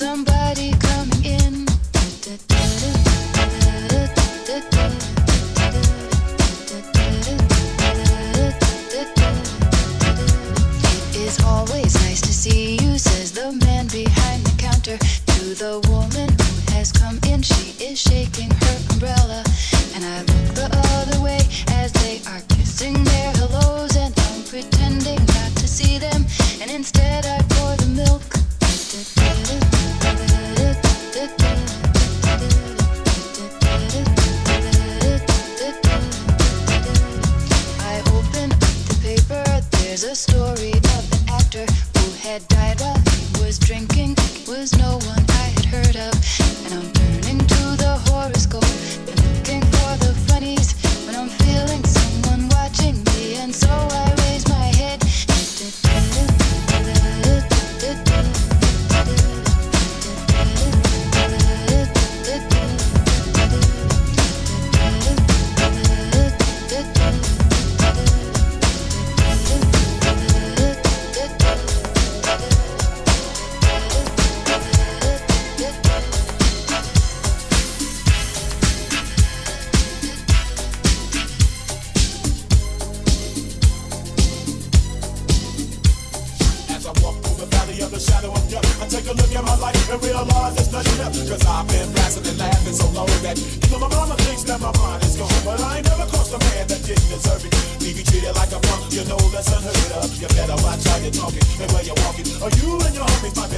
somebody and realize it's nothing left. Cause I've been blasting and laughing so long that even my mama thinks that my mind is gone. But I ain't never crossed a man that didn't deserve it. Me be treated like a punk, you know that's unheard of. You better watch how you're talking and where you're walking. Or you and your homies might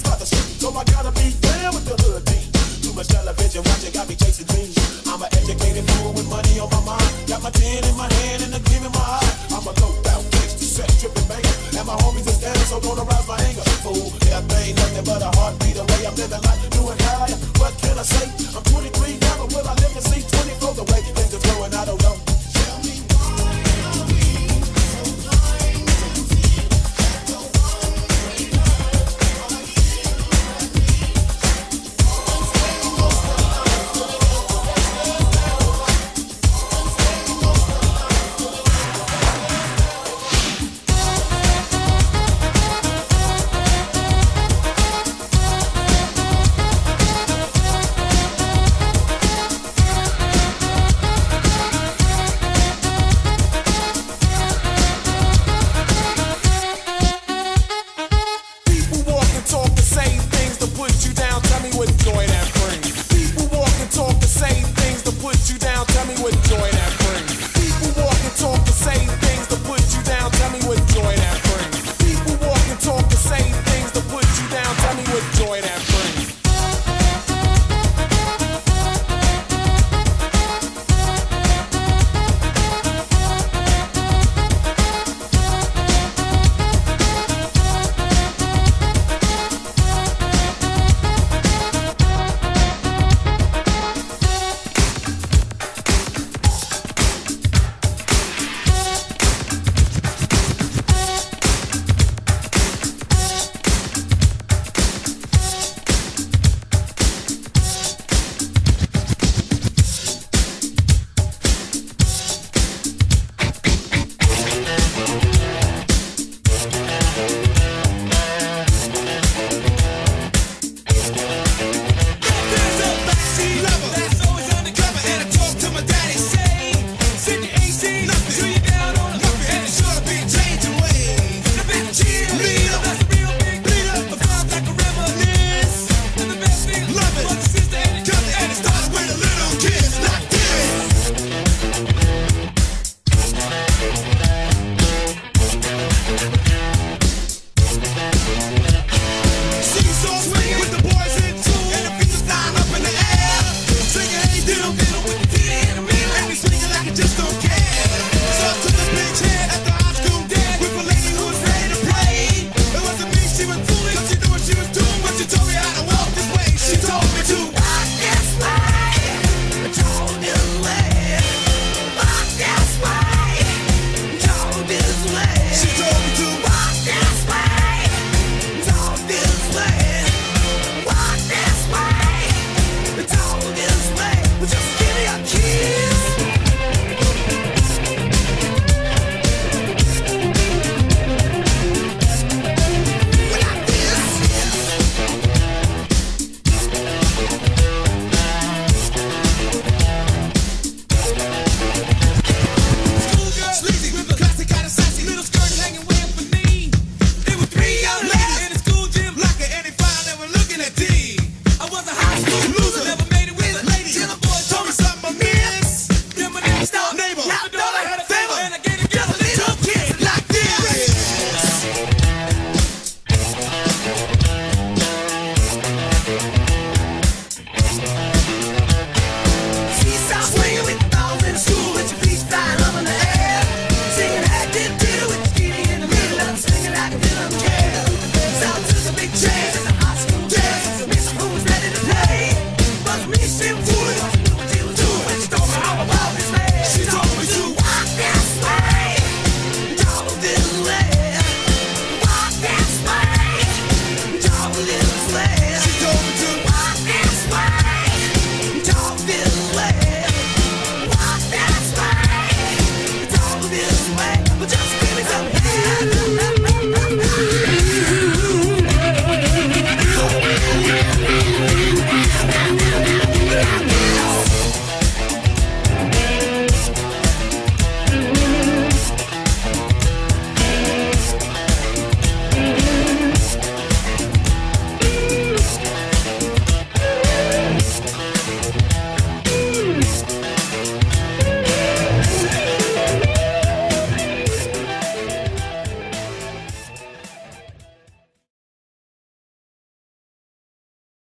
by the street, so I gotta be down with the hood team. Too much television watching got me chasing dreams. I'm an educated fool with money on my mind. Got my tin in my hand and a gleam in my eye. I'm a low down gangster, set tripping banger. And my homies is down, so don't arouse my anger. Fool, yeah, ain't nothing but a heartbeat away. I'm living life doing higher. What can I say?